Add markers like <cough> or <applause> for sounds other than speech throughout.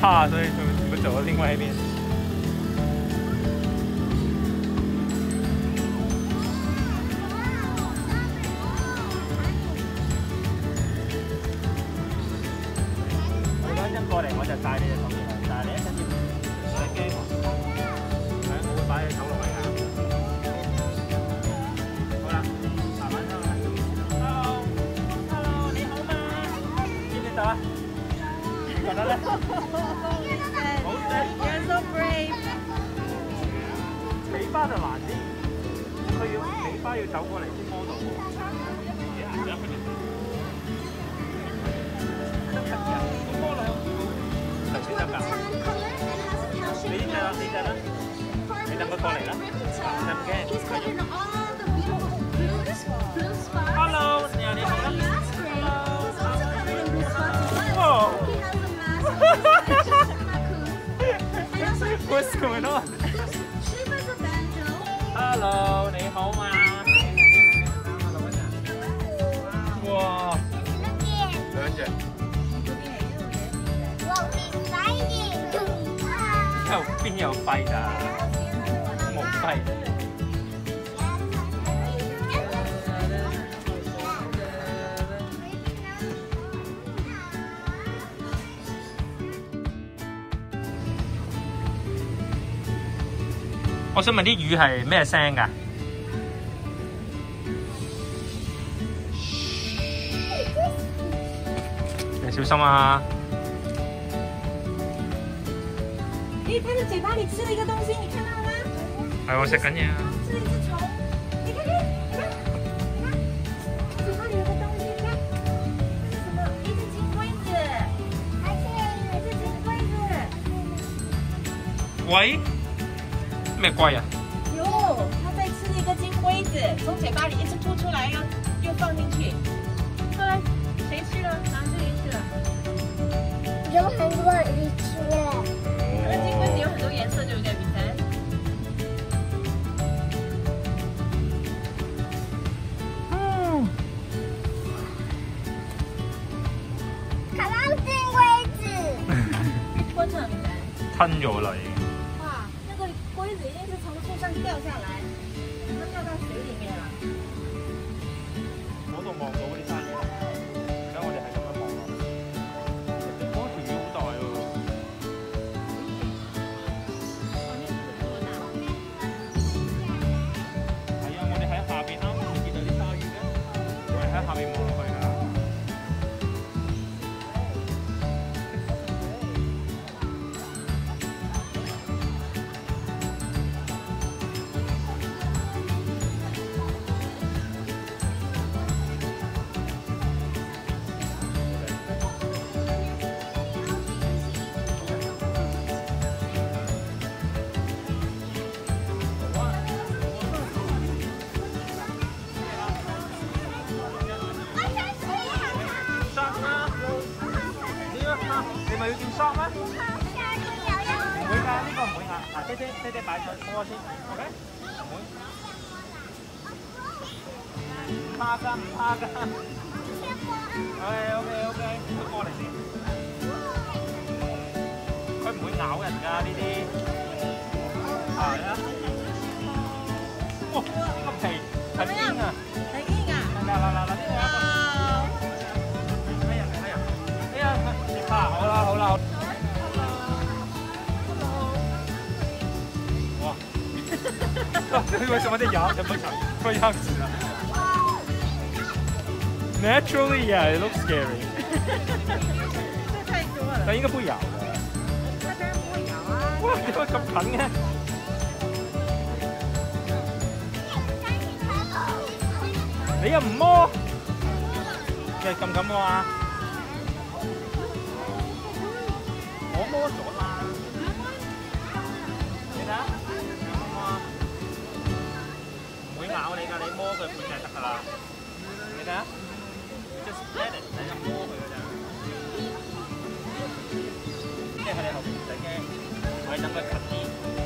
怕，所以就就走到另外一边。要走過嚟先摸到喎。咁摸兩就先得㗎。你呢隻啦，你等佢過嚟啦。你唔驚？我想問啲魚係咩聲㗎？你小心啊！咦，它的嘴巴里吃了一个东西，你看到了吗？哎我！吃了一隻蟲，你看看，你看，你看，嘴巴里有個東西，你看，這是什么？一只金龟子，一隻金龜子。喂，咩怪啊？哟，它在吃一个金龟子，从嘴巴里一直吐出来，又又放进去。後來誰去了？拿這裡去了。它的金龜子有很多顏色，對不對，比森？<laughs> 嗯，昆虫，比森。吞咗啦已經。咪要件衫咩？唔會㗎，呢個唔會㗎。嗱，爹爹爹爹擺上摸下先，OK？唔會。唔怕㗎，唔怕㗎。<laughs> OK OK OK，佢過嚟先。佢唔會咬人㗎呢啲。为什么这牙这么长？这样子啊？Naturally, yeah, it looks scary. 这太多了，但應該不會咬嘅。它當然不會咬啊！哇！點解咁近嘅？你又唔摸？你係咁咁嘅嘛？我摸咗唔會咬你㗎，你摸佢背脊得㗎啦。你睇下，just let it，你就摸佢㗎咋。即係喺你後邊唔使驚，我係等佢近啲。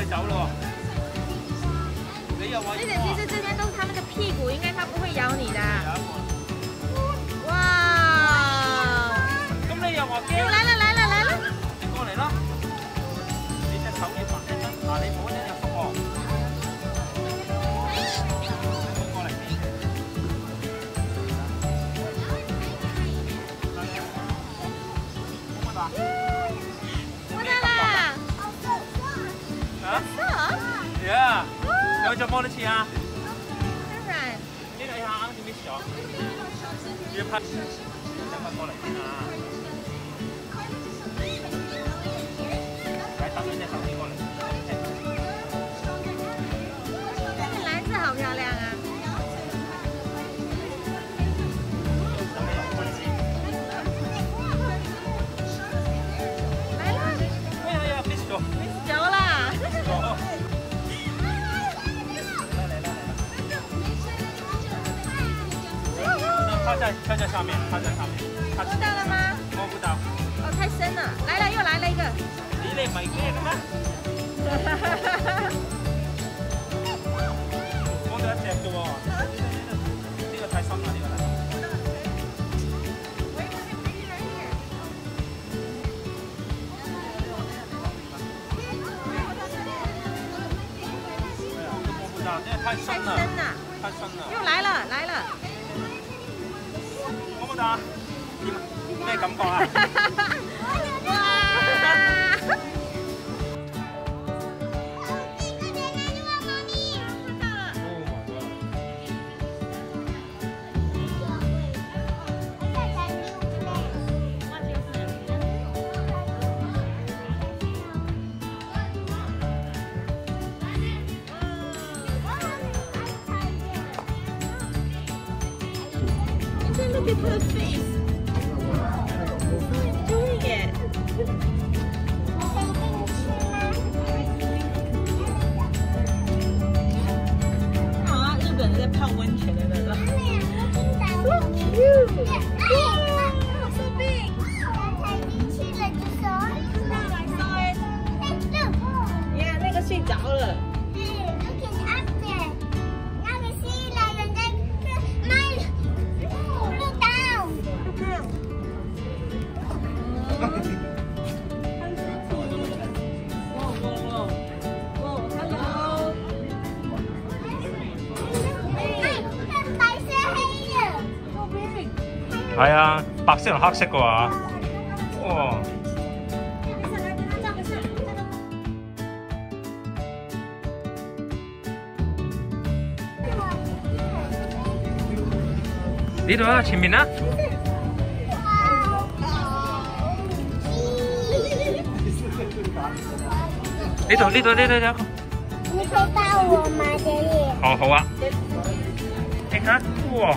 咁我哋走咯喎。你又話而且其实这边都是它那个屁股，应该它不会咬你的。哇！咁你又話又驚？来了来了来了！你過嚟啦！你隻手要埋一陣，嗱你冇一隻縮喎。你過嚟先。好唔好啊？有冇摸得起啊？不然。呢度下啱先 miss 咗，要拍，等佢過嚟先啊！在它在上面，它在上面，它摸到了吗？摸不到。哦，太深了。来了，又来了一个。咦，你唔係咩嘅咩？摸到一隻啫喎。呢個太深啦，呢個太深。哎呀，都摸不到，因為太深了。太深了。又来了，来了。啊？咩感覺啊？<laughs> at 人在泡温泉的那个。So cute. 係啊，白色同黑色嘅話，哇！呢度啊，前面啊。呢度呢度呢度有一個。你可以抱我吗，姐姐？哦，好啊。你看，哇！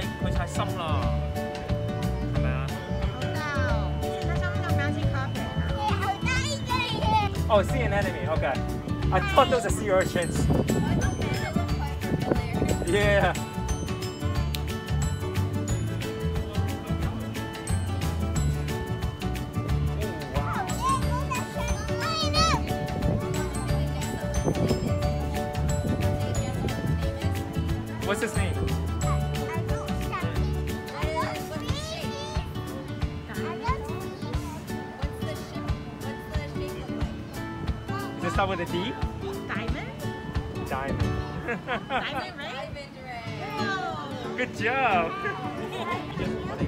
晒佢晒心啦，係咪啊？Oh, see an enemy. Okay. I thought those are sea urchins. Yeah. Start with a D? Diamond? Diamond. Diamond ring? Whoa. Good job. <laughs>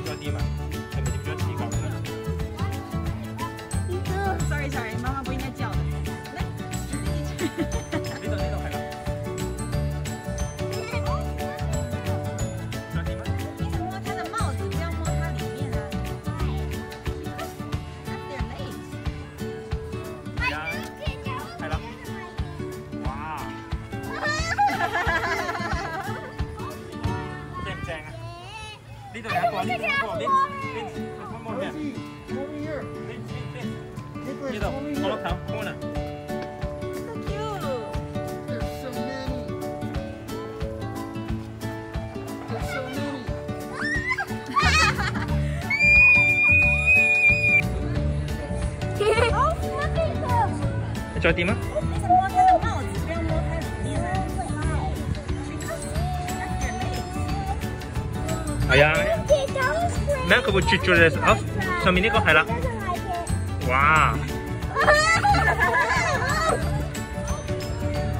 又再掂啊？係咪掂咗指甲咧？Sorry, sorry，妈妈不应该叫的。来，呢度呢你再点啊？系啊，咩？佢会绝住你？好，上面呢个系啦。哇！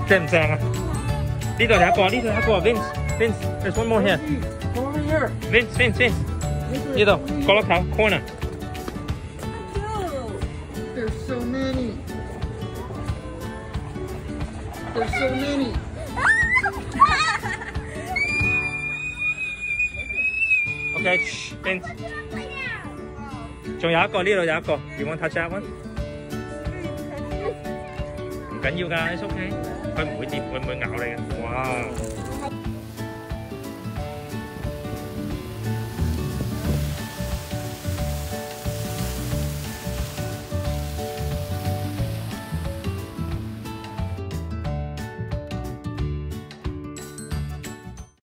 正唔正啊？呢度有一個，呢度有一個，Vince，Vince，there's one more here。Come over here. Vince, Vince, Vince，Nicholas, 呢度 over here. 角落頭 corner。Cute. There's so many. There's so many. OK，Vince，仲有一個呢度有一個，You want touch that one？緊要㗎，it's OK，佢唔會跌，佢唔會咬你嘅。哇！